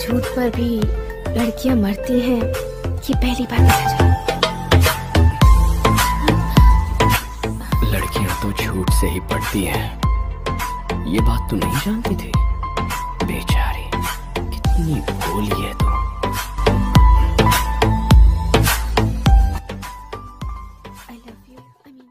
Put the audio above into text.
झूठ पर भी लड़कियाँ मरती हैं ये पहली बार पता लड़कियाँ तो झूठ से ही पड़ती हैं। ये बात तो नहीं जानती थी। बेचारी कितनी भोली है तू। I love you I mean